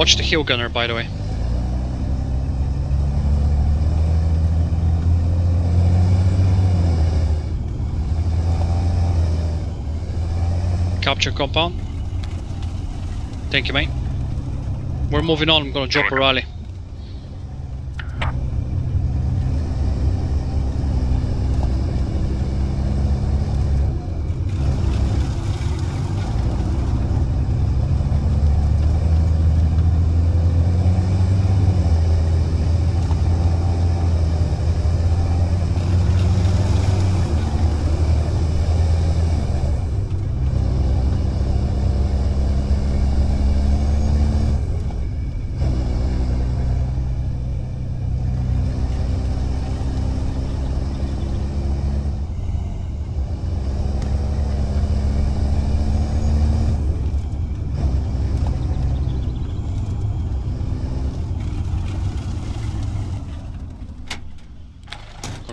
Watch the hill gunner, by the way. Capture compound. Thank you, mate. We're moving on. I'm gonna drop a rally.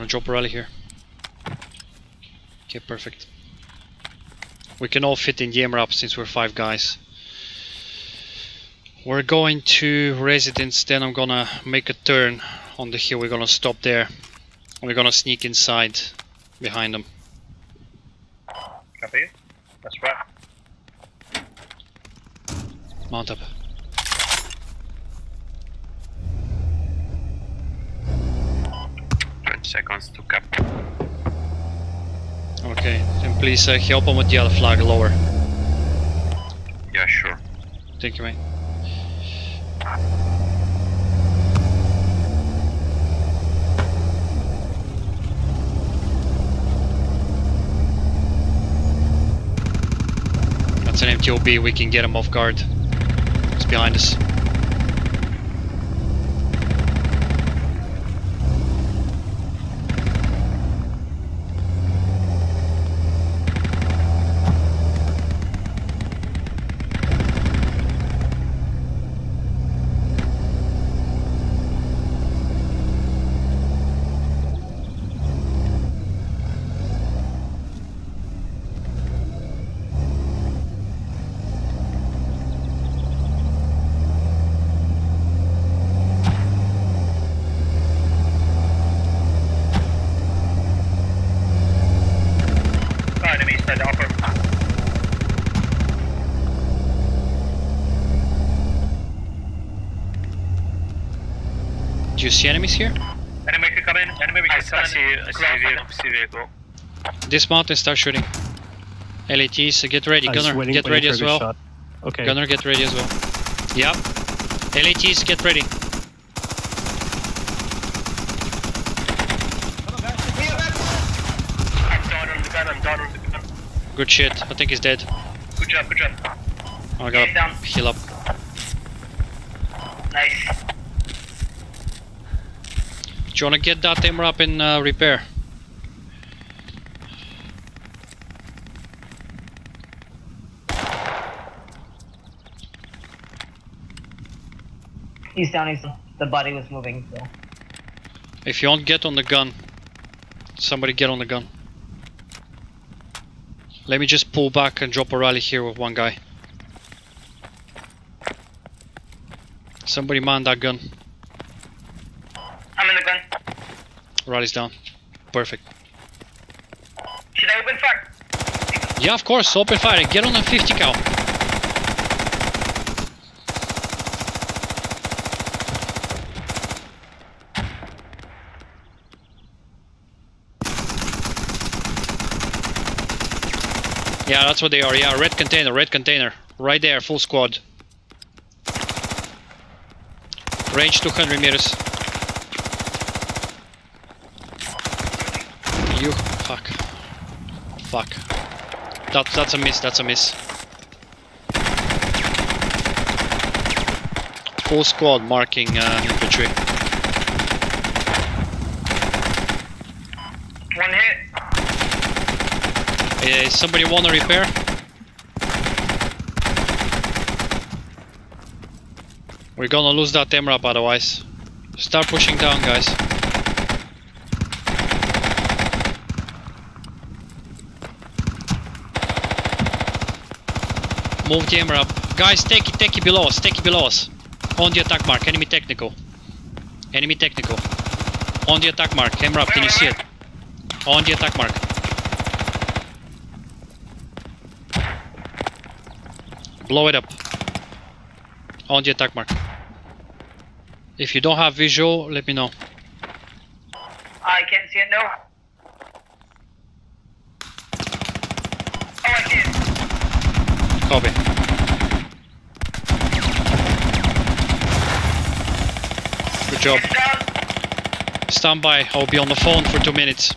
Drop a rally here. Okay, perfect. We can all fit in the MRAP since we're five guys. We're going to residence, then I'm gonna make a turn on the hill. We're gonna stop there. We're gonna sneak inside behind them. Copy. That's right. Mount up. Seconds to cap. Okay, then please uh, help him with the other flag lower. Yeah, sure. Thank you, mate. That's an empty OB, we can get him off guard. It's behind us. Oh, enemy side upper. Do you see enemies here? Enemy can come in. Enemy can come in. I see, I see vehicle. Vehicle. Dismount and start shooting. LATs, uh, get ready. Gunner, waiting- get waiting ready as well. shot. Okay. Gunner, get ready as well. Yep. LATs, get ready. I'm down on the gun. I'm down on the gun. Good shit. I think he's dead. Good job. Good job. I Get down. gotta heal up. Nice. Do you wanna get that timber up in uh, repair? He's down. He's the body was moving. So If you want, get on the gun. Somebody get on the gun. Let me just pull back and drop a rally here with one guy. Somebody man that gun. I'm in the gun. Rally's down. Perfect. Should I open fire? Yeah, of course. Open fire. Get on a 50 cal. Yeah, that's what they are. Yeah, red container, red container. Right there, full squad. Range 200 meters. You fuck. Fuck. That, that's a miss, that's a miss. Full squad marking uh, infantry. One hit. Uh, somebody wanna repair? We're gonna lose that MRAP otherwise. Start pushing down, guys. Move the up, Guys, take it, take it below us, take it below us. On the attack mark, enemy technical. Enemy technical. On the attack mark, camera up, can you see it? On the attack mark. Blow it up. On the attack mark. If you don't have visual, let me know. I can't see it, no. Oh, I see it. Copy. Good job. Stand by. I'll be on the phone for two minutes.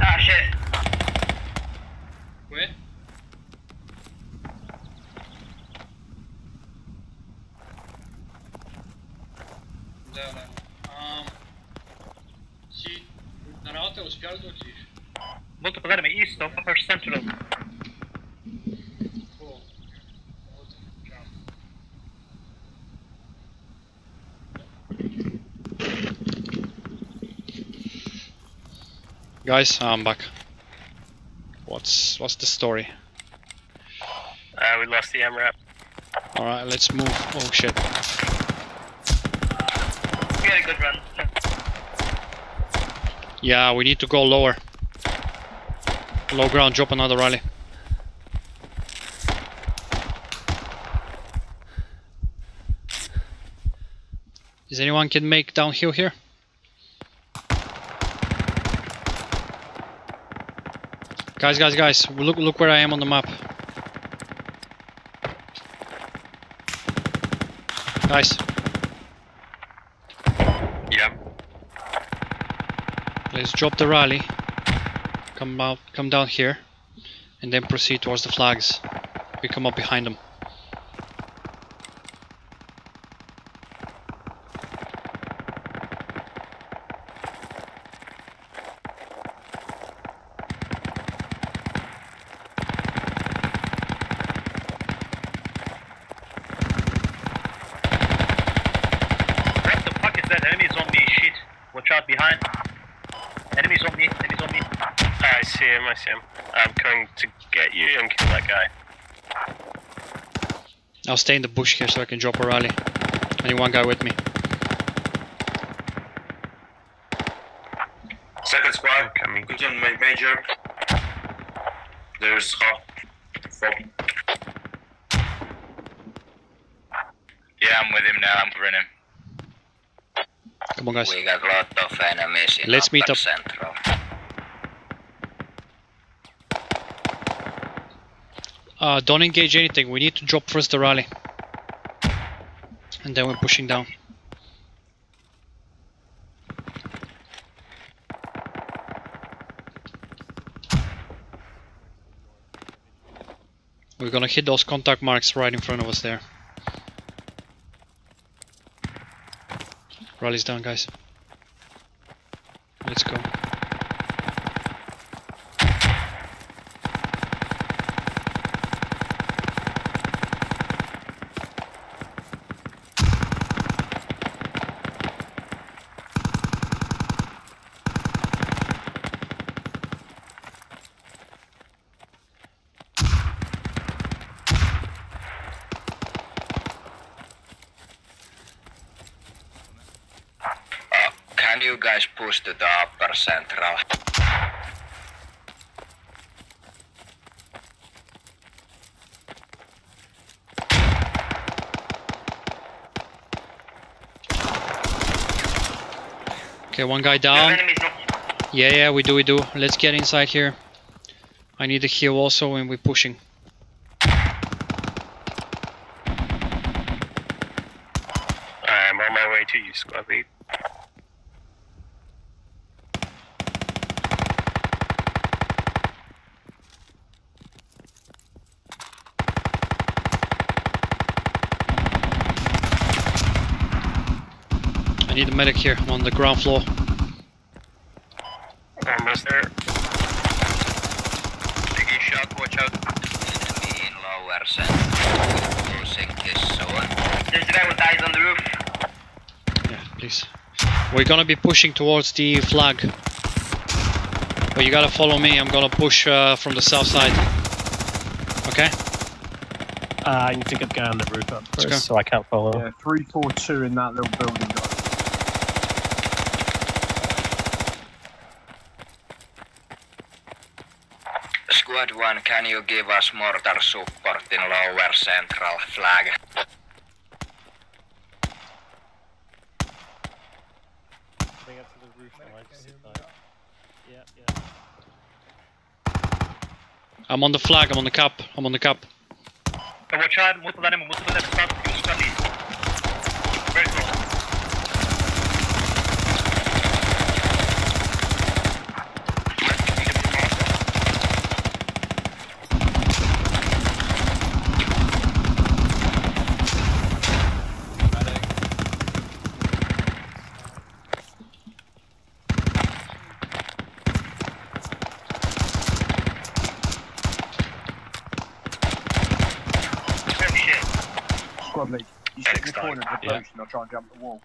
Ah, shit. Multiple enemy east of upper central. Guys, I'm back. What's what's the story? Uh, we lost the MRAP. Alright, let's move. Oh shit. We had a good run. Yeah, we need to go lower. Low ground, drop another rally. Is anyone can make downhill here? Guys, guys, guys, look look where I am on the map. Guys, Yeah. let's drop the rally. Come out, come down here, and then proceed towards the flags. We come up behind them. What the fuck is that? Enemies on me, shit. Watch out behind. Enemies on me, enemies on me. I see him, I see him. I'm going to get you and kill that guy. I'll stay in the bush here so I can drop a rally. I need one guy with me. Second squad, Coming. good on my major. There's hop. Fob. Yeah, I'm with him now. I'm covering him. Come on, guys. We got a lot of enemies in Let's meet up. Central. Uh, don't engage anything. We need to drop first the rally. And then we're pushing down. We're gonna hit those contact marks right in front of us there. Rally's down, guys. Let's go. Uh, can you guys push to the upper Central? Okay, one guy down. Yeah, yeah, we do, we do. Let's get inside here. I need a heal also when we're pushing. I'm on my way to you, squad lead. I need a medic here I'm on the ground floor. Almost there. Taking shot, watch out. Enemy in lower Central. Pushing this zone. There's a guy with eyes on the roof. Yeah, please. We're gonna be pushing towards the flag. But you gotta follow me. I'm gonna push uh, from the south side. Okay? Uh, I need to get the guy on the roof up Let's first, so I can't follow. Yeah, three, four, two in that little building, guys. Squad 1, can you give us mortar support in lower central flag? Bring up to the roof I just Yeah, yeah. I'm on the flag, I'm on the cap, I'm on the cap. Watch out, most of them, most of them, stop. Yeah. post I'll try and jump the wall.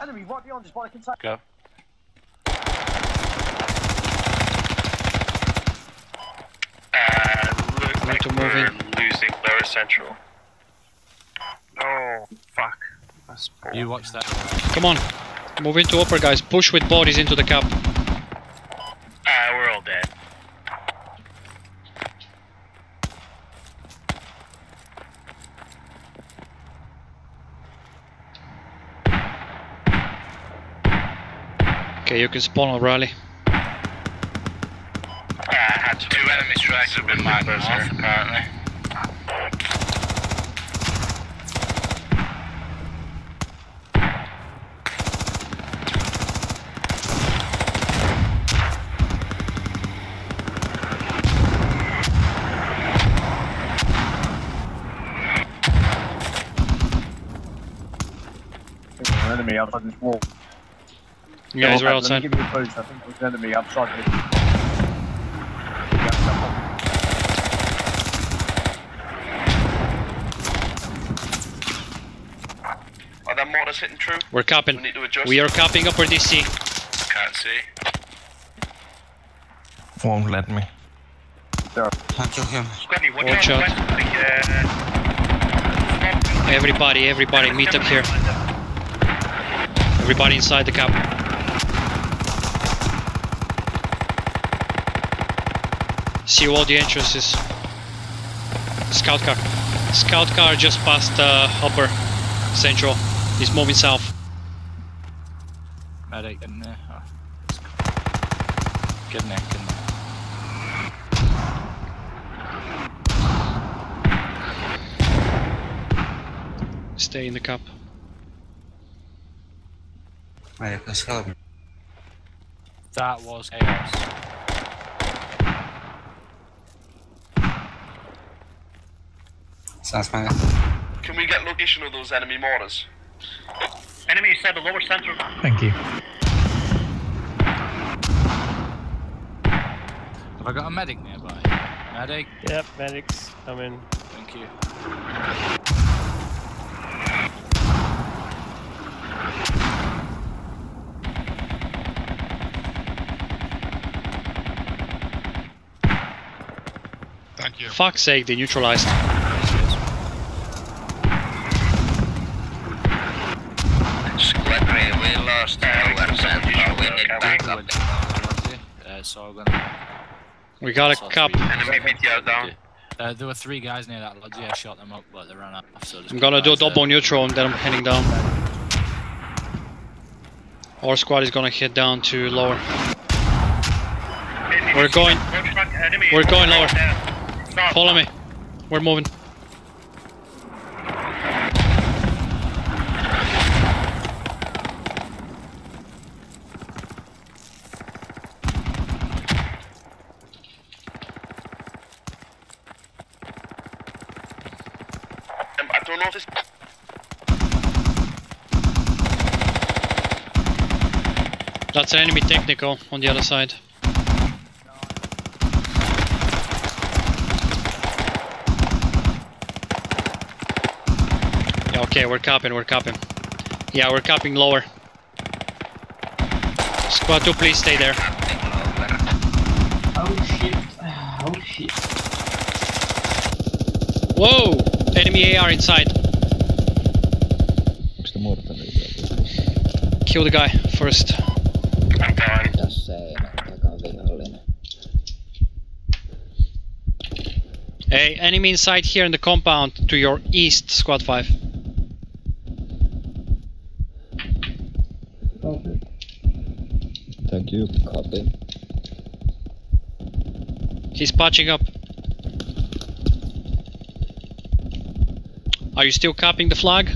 Enemy right behind us by the container. Go. Uh, looks like we're in. losing lower central. Oh, fuck. That's. You watch that. Come on. Move into upper, guys. Push with bodies into the cap. Ah, we're all dead. Okay, you can spawn on rally. Two enemy strikes have been marked apparently. Enemy. You guys are Let me outside. give you a boost. I think there's an enemy outside this. Are there mortars hitting true? We're capping. need to adjust. We are capping upper DC. Can't see. Won't let me. Squaddy, watch, Watch out. out. west, like, uh, Everybody, everybody, meet up here. Everybody inside the cap. See all the entrances. Scout car. Scout car just past uh, upper central. He's moving south. Medic in there. Oh. Good neck in there. Stay in the cup. Medic, let's cap. That was chaos. Can we get location of those enemy mortars? Enemy inside the lower central. Thank you. Have I got a medic nearby? Medic, Yep, medics, come in. thank you. Thank you. Fuck's sake, they neutralized. Squad 3, we lost lower central. We need backup. Uh, so I'm gonna. We got a saw cap. Enemy BTR down. Uh, there were three guys near that lodge. I shot them up, but they ran off. So I'm gonna do a guys there. double neutral and then I'm heading down. Our squad is gonna head down to lower. We're going. We're going lower. Follow me. We're moving. That's an enemy technical on the other side. Okay, we're capping, we're capping. Yeah, we're capping lower. Squad 2, please stay there. Oh shit. Oh shit. Whoa! Enemy AR inside. Onks tää mortari vielä? Kill the guy first. Tässä ei. Hey, enemy inside here in the compound to your east, squad 5. Copy. Thank you. Copy. He's patching up. Are you still capping the flag?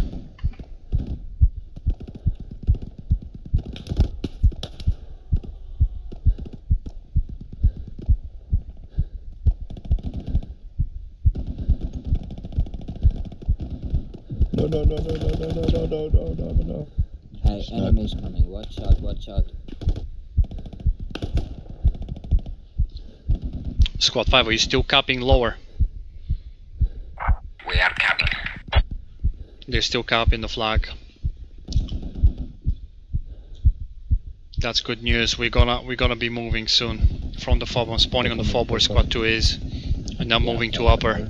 Squad 5, are you still capping lower? We are capping. They're still capping the flag. That's good news. We're gonna we're gonna be moving soon from the fob. I'm spawning on the fob where squad two is, and I'm moving to upper.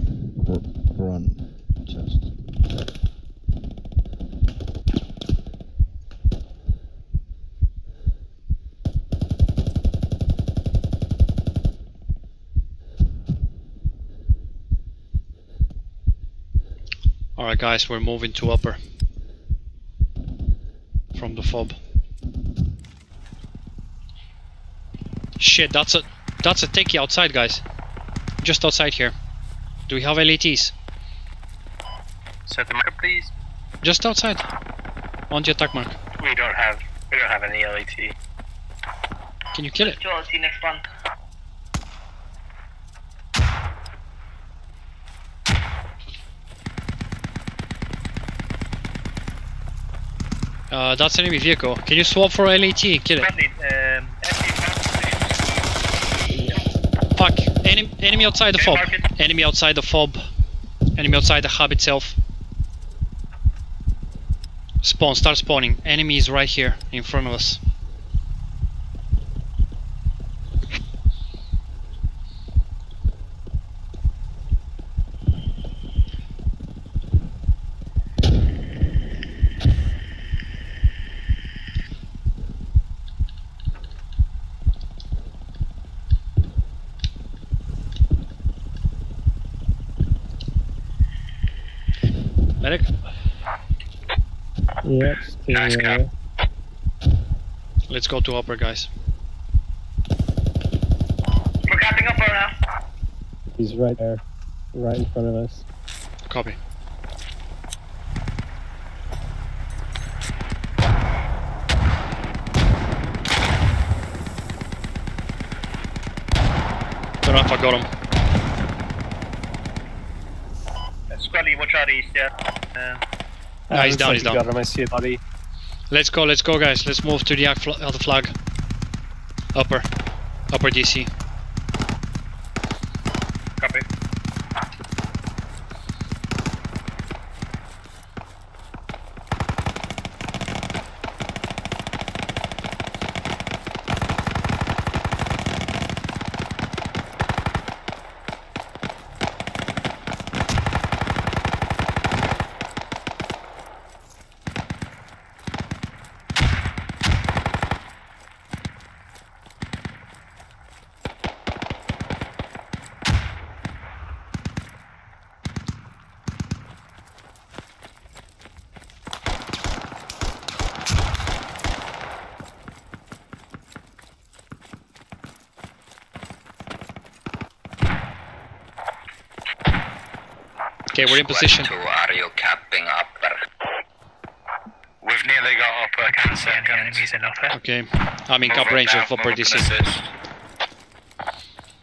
R- run. Just. Guys, we're moving to upper from the fob. Shit, that's a that's a techie outside, guys. Just outside here. Do we have LATs? Set the marker, please. Just outside. On the attack mark. We don't have we don't have any LAT. Can you kill it? See next one. Uh, that's enemy vehicle. Can you swap for LAT? Kill it. Um, Fuck. Enemy, enemy outside the fob. Enemy outside the fob. Enemy outside the hub itself. Spawn, start spawning. Enemy is right here in front of us. Medic? Yep, still Nice cap. Let's go to upper, guys. We're capping up right now. He's right there. Right in front of us. Copy. Don't know if I got him. Uh, Squally, watch out east, yeah. Uh, Ah, he's looks down, like he's down. Got him. I see it, buddy. Let's go, let's go, guys. Let's move to the other flag. Upper. Upper DC. Okay, we're in position. Two, are you capping upper? We've nearly got up. I can't see any enemies in upper. Okay. I'm in cap range of upper DC.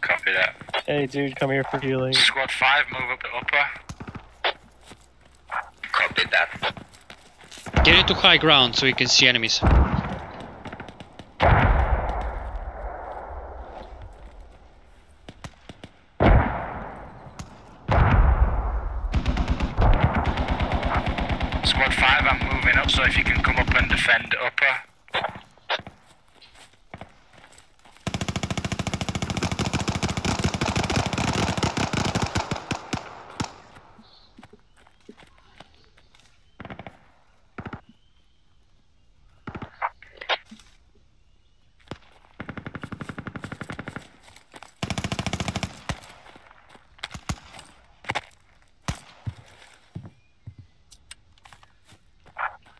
Copy that. Hey, dude, come here for healing. Squad 5, move up to upper. Copy that. Get into high ground so you can see enemies. Squad squad, so if you can come up and defend upper.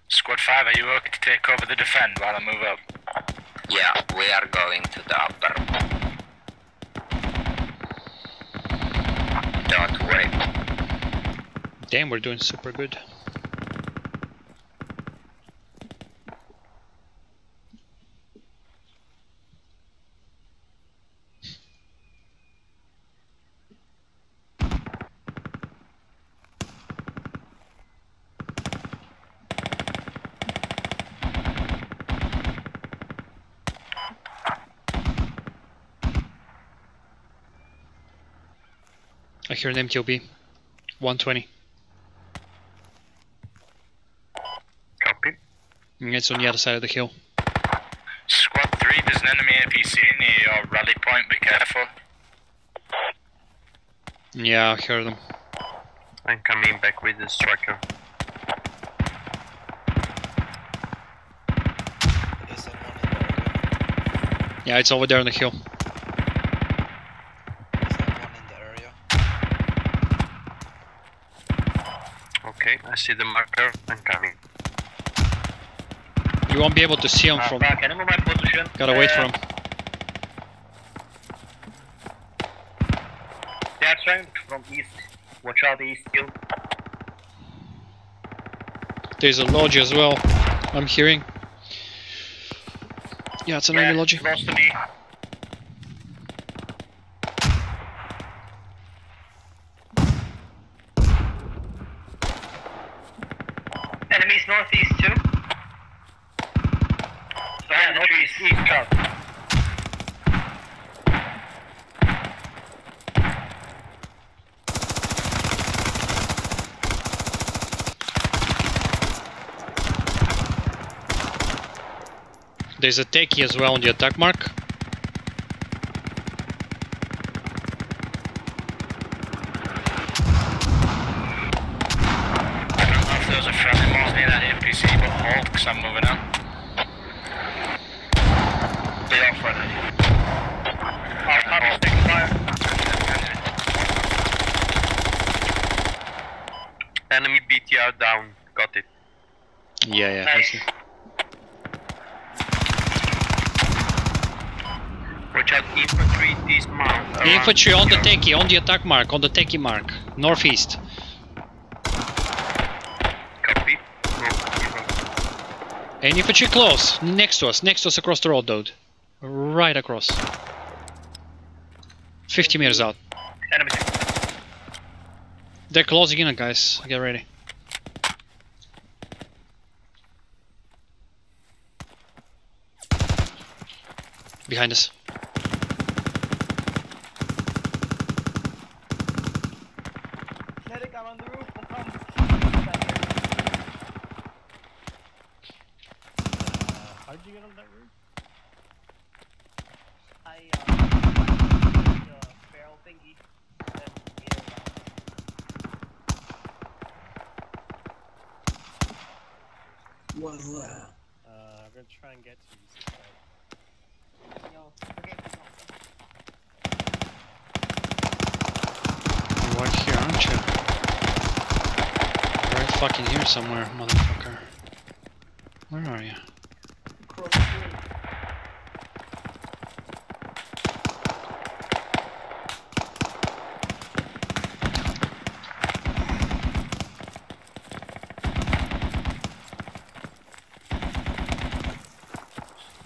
Squad 5, are you okay to take over the defend while I move up? Yeah, we are going to the upper. Don't worry. Damn, we're doing super good. I hear an MTOB. 120. Copy. Mm, It's on the other side of the hill. Squad 3, there's an enemy APC near your rally point, be careful. Yeah, I hear them. I'm coming back with the striker. Yeah, it's over there on the hill. Okay, I see the marker. I'm coming. You won't be able to see him Uh, from. back, enemy my position. Gotta wait for Uh, him. They are trying from east. Watch out, east hill. There's a lodge as well. I'm hearing. Yeah, it's an enemy lodge. Close to me. Enemies northeast too. Yeah, northeast, east south. There's a techie as well on the attack mark. I don't know if there's a friendly more near that APC, but hold, because I'm moving out. They are friendly. Our copy taking fire. Enemy BTR down. Got it. Yeah, yeah. I Nice. see. Watch out, infantry Infantry on the techie, on the attack mark, on the techie mark. Northeast. Copy. And infantry close. Next to us. Next to us across the road, dude. Right across. 50 meters out. Enemy. They're closing in, guys. Get ready. Behind us. Medic, I'm on the roof. We'll come. Uh, how'd you get on that roof? I, uh, the barrel thingy. Then, yeah. Uh, I'm gonna try and get to you. so- Yo, forget this You're right here, aren't you? You're right fucking here somewhere, motherfucker. Where are you?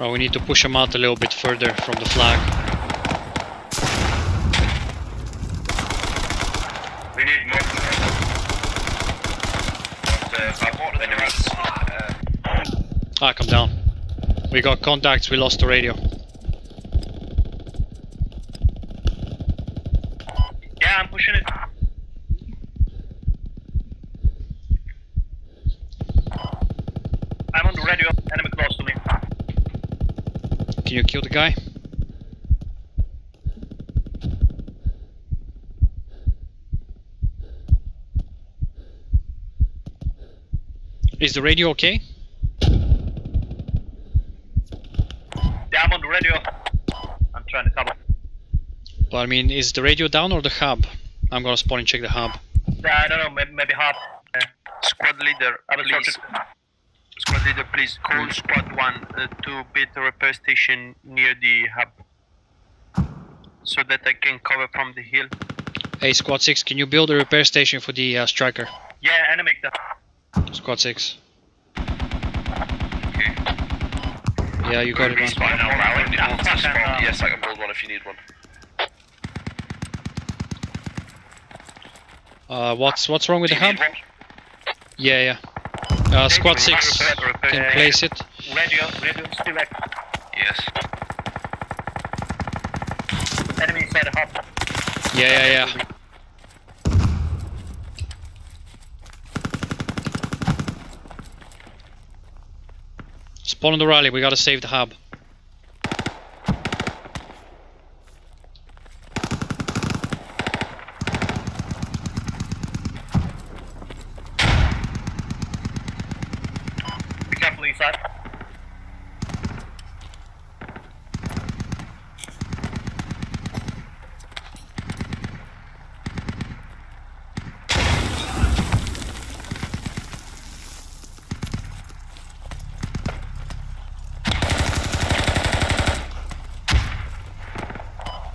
Well, we need to push him out a little bit further from the flag. We need more. Uh. Uh, Ah, come down. We got contacts, we lost the radio. Yeah, I'm pushing it. Can you kill the guy? Is the radio okay? Yeah, I'm on the radio. I'm trying to cover. Well, I mean, is the radio down or the hub? I'm gonna spawn and check the hub. Yeah, I don't know, maybe, maybe half. Uh, Squad leader, I was please. Talking- Squad leader, please call squad one uh, to be at the repair station near the hub, so that I can cover from the hill. Hey, Squad 6, can you build a repair station for the uh, striker? Yeah, enemy. The, Squad 6. Okay. Yeah, you got it, man. Respawn now, Rally. Yeah, fucking, uh, Yes, I can build one if you need one. Uh, what's what's wrong with the hub? Yeah, yeah. Uh, squad 6 repair, repair. can place it. Radio, radio, still active. Yes. Enemy inside the. Yeah, yeah, yeah. Spawn on the rally, we gotta save the hub. Be careful inside.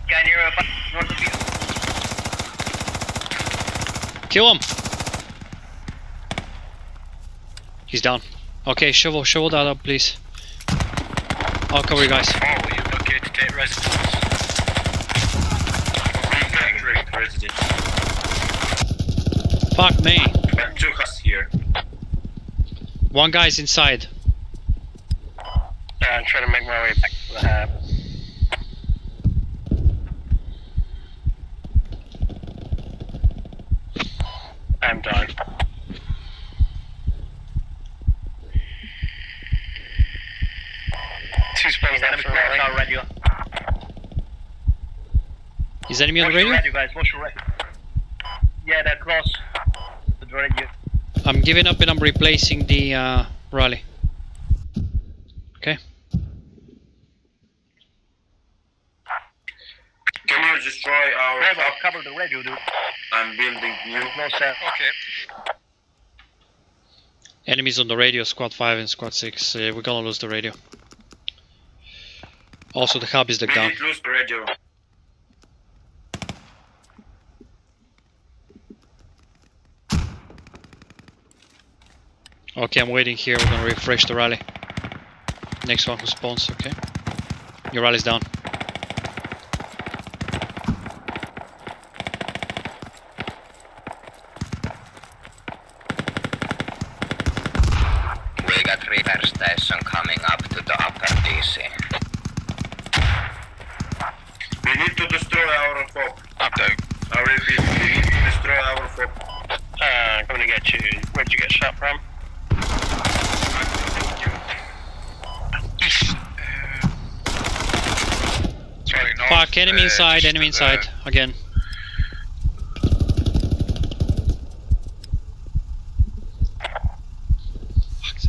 Can you uh, north of you? Kill him! He's down. Okay, shovel, shovel that up, please. I'll cover you guys. Oh, you okay to take residence? Fuck me. Two us here. One guy's inside. Yeah, I'm trying to make my way back to the hub. I'm done. Two spawns left for our radio. Is enemy on the radio? radio, guys. Watch your radio. Yeah, they're close the radio. I'm giving up and I'm replacing the uh, rally. Okay. Can you destroy our Bravo, hub? cover the radio, dude. I'm building new. No, sir. Okay. Enemies on the radio, squad 5 and squad 6. Uh, we're gonna lose the radio. Also, the hub is the We down. did lose the radio. Okay, I'm waiting here. We're gonna refresh the rally. Next one who spawns, okay? Your rally's down. We got repair station coming up to the upper DC. We need to destroy our fob. Update. I repeat, we need to destroy our fob. Uh, I'm gonna get you. Where'd you get shot from? East. Uh, sorry, north. Fuck, enemy inside, just enemy inside. Again. Fuck's.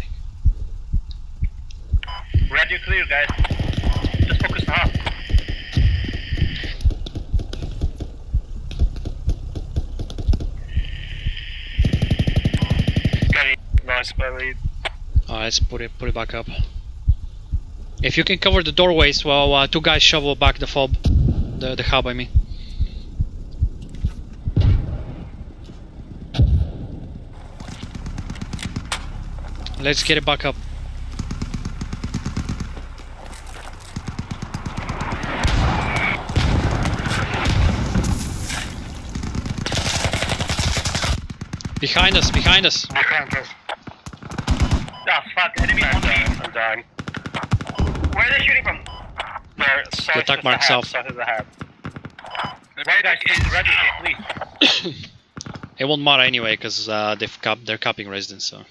Radio clear, guys. Just focus the hub. Very nice, buddy. Alright, let's put it put it back up. If you can cover the doorways while uh, two guys shovel back the fob, the the hub, I mean. Let's get it back up. Behind us, behind us. Behind us. Ah, fuck, enemy on me. I'm dying. Where are they shooting from? They're south attack mark the south. south of the hub. The medic in is- radio, please. It won't matter anyway, because uh, they've cap they're capping residence. So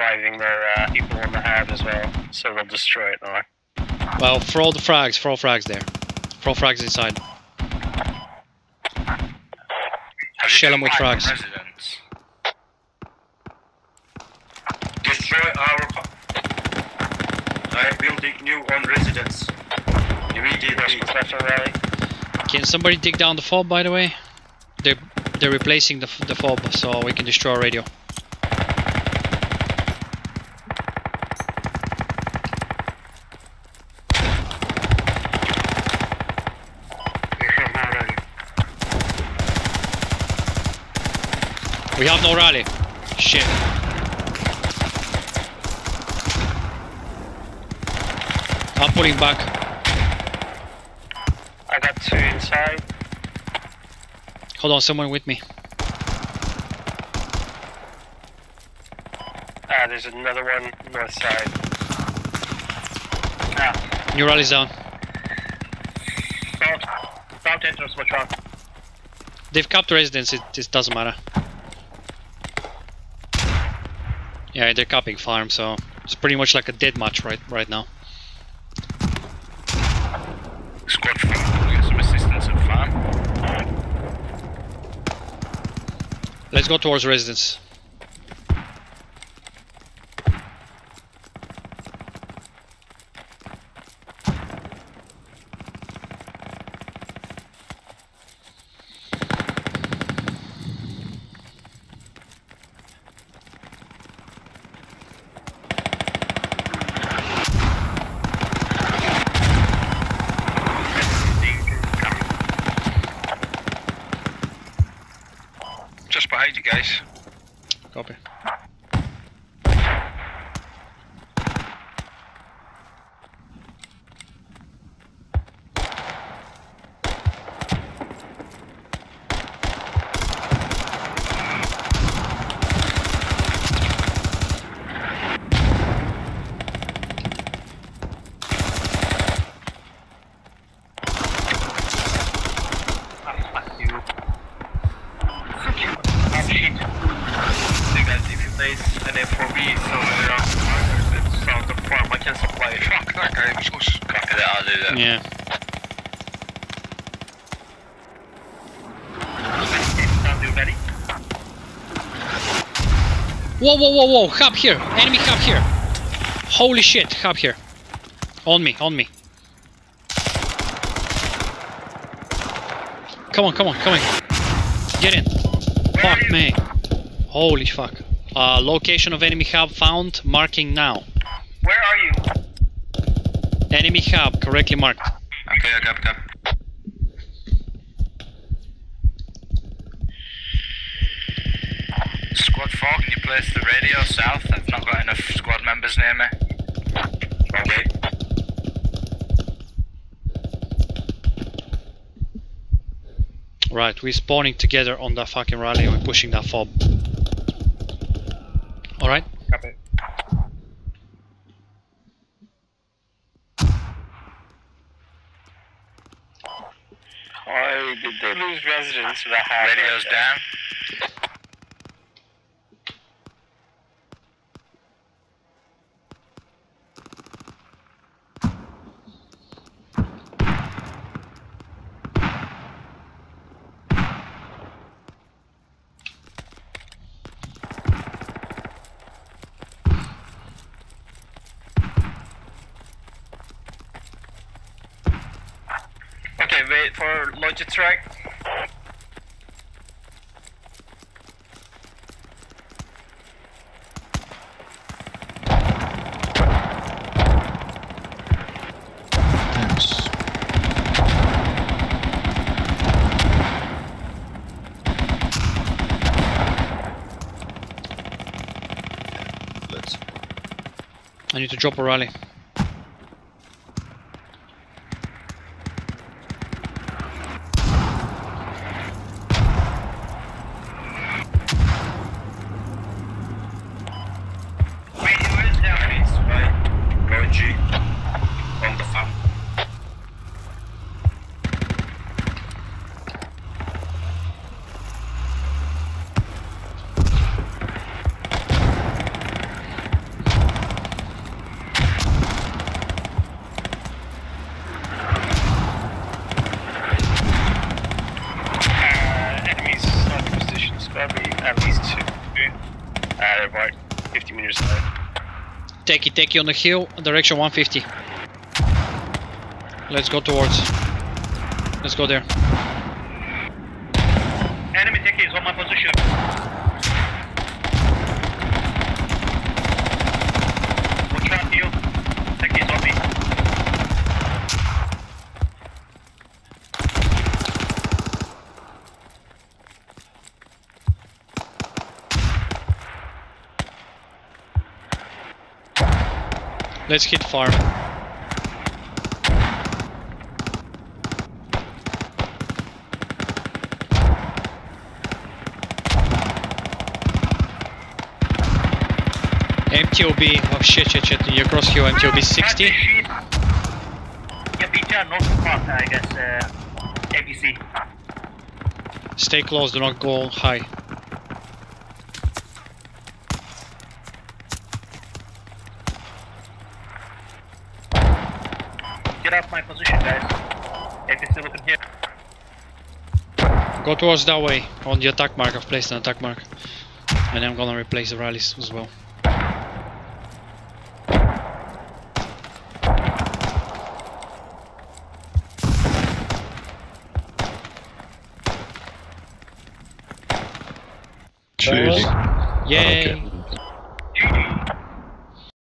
reviving their uh, people on the hab as well, so they'll destroy it now. Well, throw the frags, throw frags there. Throw frags inside. Have Shell them with been frags. Residence? Destroy our. I am building new on residence. Immediately. Can somebody dig down the fob, by the way? They're they're replacing the the fob, so we can destroy our radio. We have no rally. Shit. I'm pulling back. I got two inside. Hold on, someone with me. Ah, there's another one north side. Ah, New rally's down. south, south entrance, what's wrong? They've capped residence, it, it doesn't matter. Yeah, they're capping farm, so it's pretty much like a dead match right right now. Squad we get some assistance at farm? Let's go towards residence. Just behind you guys. Copy. Ah, fuck you. Fuck you. Oh, shit. Hey guys, if you place an FOB somewhere around markers that's south of farm, I can supply it. Fuck, that guy was just copy that, I'll do that. Yeah. Sound you ready? Whoa, whoa, whoa, whoa! Hub here! Enemy hub here! Holy shit! Hub here! On me, on me! Come on, come on, come on! Get in! Fuck me! Holy fuck! Uh, location of enemy hub found. Marking now. Where are you? Enemy hub correctly marked. Place the radio south? I've not got enough squad members near me. Okay. Right, we're spawning together on that fucking rally and we're pushing that fob. Alright? Copy. Why did they lose residence that Radio's down. Okay, wait for Logitech. I need to drop a rally. Radio is down. It's by Logi on the farm. Take it on the hill, direction 150. Let's go towards. Let's go there. Enemy Techie is on my position. Watch out, heal. Techie is on me. Let's hit farm. MTLB, oh shit, shit, shit, you cross hill, MTLB 60. Yeah, BTR north of I guess. Uh, APC. Stay close, do not go high. Get off my position, guys. APC looking here. Go towards that way, on the attack mark, I've placed an attack mark. And I'm gonna replace the rallies as well. Cheers. Yay!